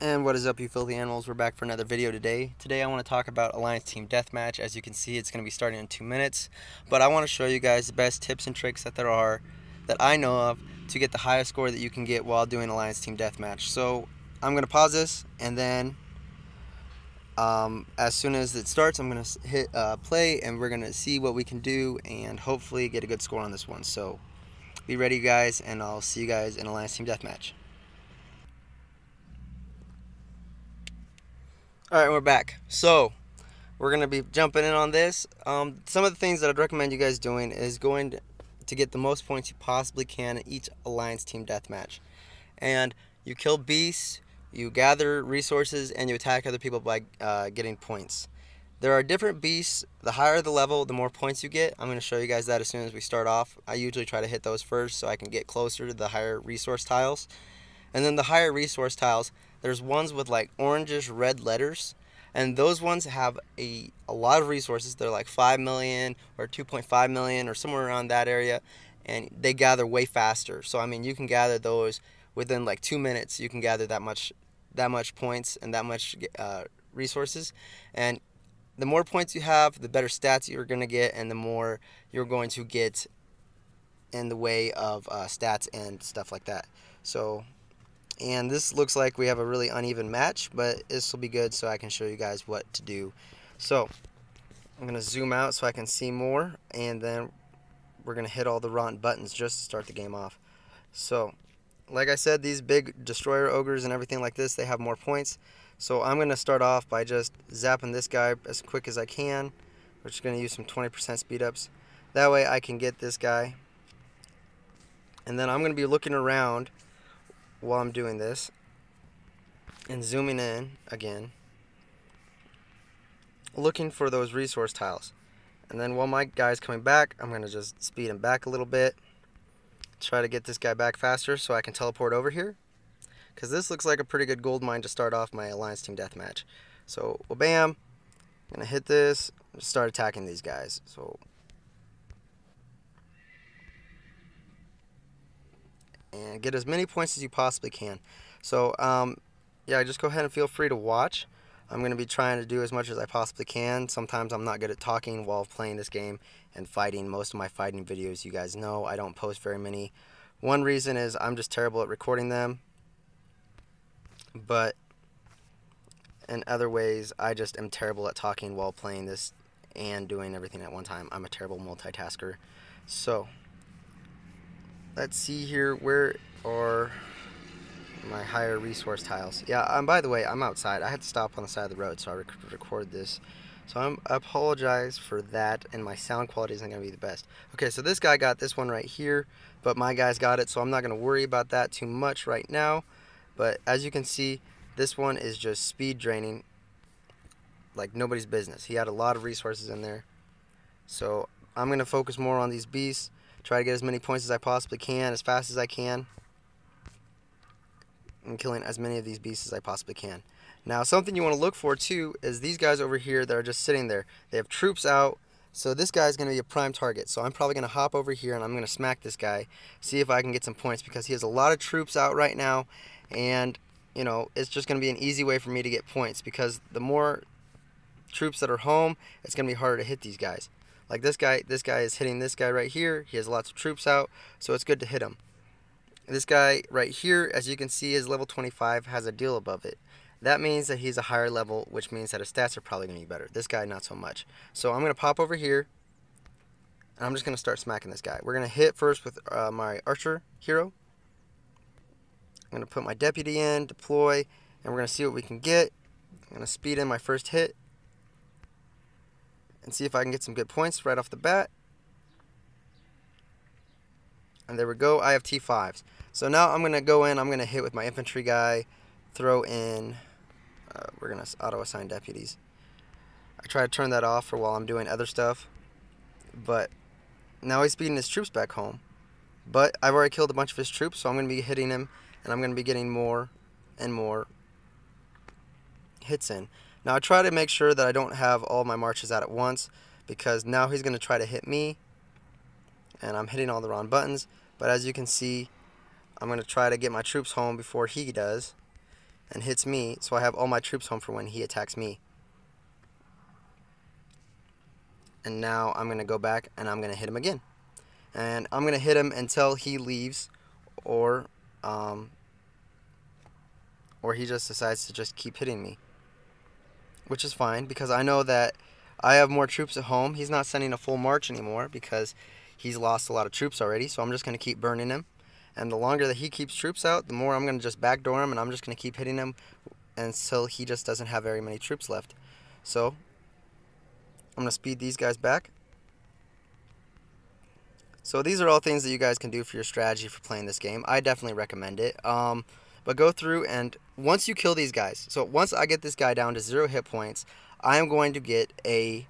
And what is up you filthy animals, we're back for another video today. Today I want to talk about Alliance Team Deathmatch. As you can see it's going to be starting in two minutes. But I want to show you guys the best tips and tricks that there are that I know of to get the highest score that you can get while doing Alliance Team Deathmatch. So I'm going to pause this and then um, as soon as it starts I'm going to hit uh, play and we're going to see what we can do and hopefully get a good score on this one. So be ready guys and I'll see you guys in Alliance Team Deathmatch. All right, we're back. So, we're to be jumping in on this. Um, some of the things that I'd recommend you guys doing is going to, to get the most points you possibly can in each Alliance Team Deathmatch. And you kill beasts, you gather resources, and you attack other people by uh, getting points. There are different beasts. The higher the level, the more points you get. I'm going to show you guys that as soon as we start off. I usually try to hit those first so I can get closer to the higher resource tiles. And then the higher resource tiles, there's ones with like orangish red letters. And those ones have a, a lot of resources. They're like 5 million or 2.5 million or somewhere around that area. And they gather way faster. So, I mean, you can gather those within like two minutes. You can gather that much that much points and that much uh, resources. And the more points you have, the better stats you're going to get, and the more you're going to get in the way of uh, stats and stuff like that. So and this looks like we have a really uneven match, but this will be good so I can show you guys what to do. So, I'm going to zoom out so I can see more, and then we're going to hit all the wrong buttons just to start the game off. So, like I said, these big destroyer ogres and everything like this, they have more points. So I'm going to start off by just zapping this guy as quick as I can. We're just going to use some 20% speed ups. That way I can get this guy. And then I'm going to be looking around while I'm doing this and zooming in again looking for those resource tiles. And then while my guy's coming back I'm gonna just speed him back a little bit try to get this guy back faster so I can teleport over here. Because this looks like a pretty good gold mine to start off my alliance team deathmatch. So well bam I'm gonna hit this start attacking these guys. So and get as many points as you possibly can. So, um, yeah, just go ahead and feel free to watch. I'm going to be trying to do as much as I possibly can. Sometimes I'm not good at talking while playing this game and fighting. Most of my fighting videos, you guys know, I don't post very many. One reason is I'm just terrible at recording them. But in other ways, I just am terrible at talking while playing this and doing everything at one time. I'm a terrible multitasker. So, let's see here where are my higher resource tiles? Yeah um, by the way I'm outside. I had to stop on the side of the road so I rec record this. So I'm, I apologize for that and my sound quality isn't gonna be the best. Okay so this guy got this one right here but my guys got it so I'm not gonna worry about that too much right now. But as you can see this one is just speed draining like nobody's business. He had a lot of resources in there. So I'm gonna focus more on these beasts Try to get as many points as I possibly can, as fast as I can. I'm killing as many of these beasts as I possibly can. Now, something you want to look for, too, is these guys over here that are just sitting there. They have troops out, so this guy's going to be a prime target. So I'm probably going to hop over here and I'm going to smack this guy, see if I can get some points, because he has a lot of troops out right now, and, you know, it's just going to be an easy way for me to get points, because the more troops that are home, it's going to be harder to hit these guys. Like this guy, this guy is hitting this guy right here. He has lots of troops out, so it's good to hit him. This guy right here, as you can see, is level 25, has a deal above it. That means that he's a higher level, which means that his stats are probably going to be better. This guy, not so much. So I'm going to pop over here, and I'm just going to start smacking this guy. We're going to hit first with uh, my archer hero. I'm going to put my deputy in, deploy, and we're going to see what we can get. I'm going to speed in my first hit and see if I can get some good points right off the bat. And there we go. I have T5s. So now I'm going to go in. I'm going to hit with my infantry guy. Throw in. Uh, we're going to auto-assign deputies. I try to turn that off for while I'm doing other stuff. But now he's beating his troops back home. But I've already killed a bunch of his troops, so I'm going to be hitting him. And I'm going to be getting more and more hits in. Now I try to make sure that I don't have all my marches out at once because now he's going to try to hit me and I'm hitting all the wrong buttons. But as you can see, I'm going to try to get my troops home before he does. and hits me, so I have all my troops home for when he attacks me. And now I'm going to go back and I'm going to hit him again. And I'm going to hit him until he leaves or um, or he just decides to just keep hitting me. Which is fine because I know that I have more troops at home. He's not sending a full march anymore because he's lost a lot of troops already. So I'm just going to keep burning him. And the longer that he keeps troops out, the more I'm going to just backdoor him and I'm just going to keep hitting him until he just doesn't have very many troops left. So I'm going to speed these guys back. So these are all things that you guys can do for your strategy for playing this game. I definitely recommend it. Um, but go through and once you kill these guys, so once I get this guy down to zero hit points, I am going to get a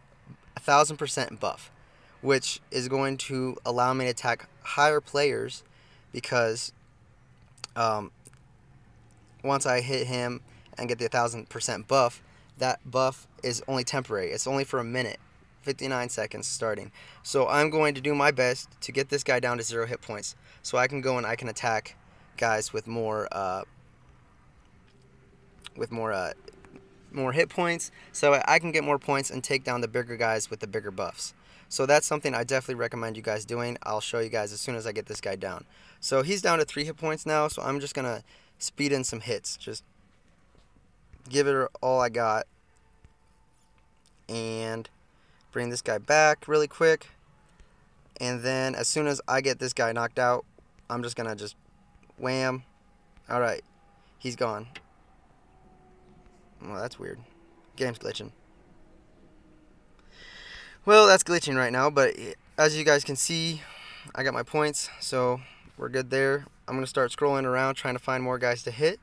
thousand percent buff, which is going to allow me to attack higher players because um, once I hit him and get the thousand percent buff, that buff is only temporary. It's only for a minute. 59 seconds starting. So I'm going to do my best to get this guy down to zero hit points so I can go and I can attack guys with more uh, with more uh, more hit points so I can get more points and take down the bigger guys with the bigger buffs. So that's something I definitely recommend you guys doing. I'll show you guys as soon as I get this guy down. So he's down to 3 hit points now, so I'm just to speed in some hits. Just give it all I got. And bring this guy back really quick. And then as soon as I get this guy knocked out, I'm just to just wham. Alright, he's gone. Well, that's weird. Game's glitching. Well, that's glitching right now, but as you guys can see, I got my points, so we're good there. I'm going to start scrolling around trying to find more guys to hit.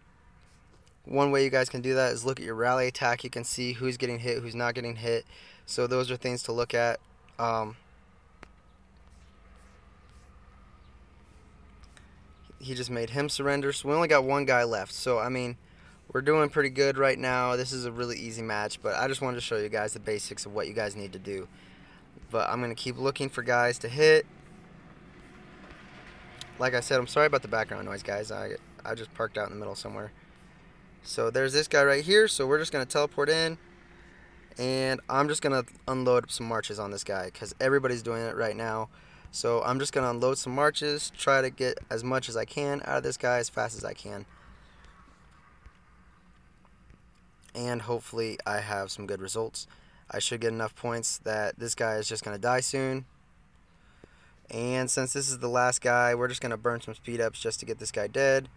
One way you guys can do that is look at your rally attack. You can see who's getting hit, who's not getting hit. So those are things to look at. Um, he just made him surrender. So we only got one guy left. So, I mean, we're doing pretty good right now. This is a really easy match, but I just wanted to show you guys the basics of what you guys need to do. But I'm going to keep looking for guys to hit. Like I said, I'm sorry about the background noise, guys. I, I just parked out in the middle somewhere. So there's this guy right here. So we're just going to teleport in. And I'm just going to unload some marches on this guy because everybody's doing it right now. So I'm just going to unload some marches, try to get as much as I can out of this guy as fast as I can. And hopefully I have some good results. I should get enough points that this guy is just going to die soon. And since this is the last guy, we're just going to burn some speed ups just to get this guy dead.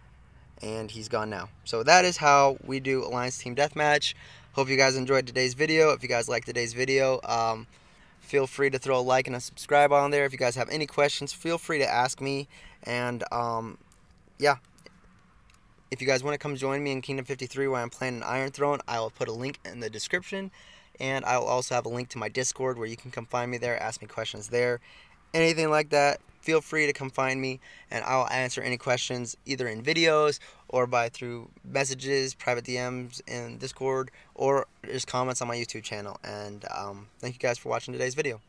And he's gone now. So that is how we do Alliance Team Deathmatch. Hope you guys enjoyed today's video. If you guys liked today's video, um, feel free to throw a like and a subscribe on there. If you guys have any questions, feel free to ask me. And, um, yeah. If you guys want to come join me in Kingdom 53 where I'm playing an Iron Throne, I will put a link in the description. And I will also have a link to my Discord where you can come find me there, ask me questions there. Anything like that, feel free to come find me and I'll answer any questions either in videos or by through messages, private DMs in Discord, or just comments on my YouTube channel. And um, thank you guys for watching today's video.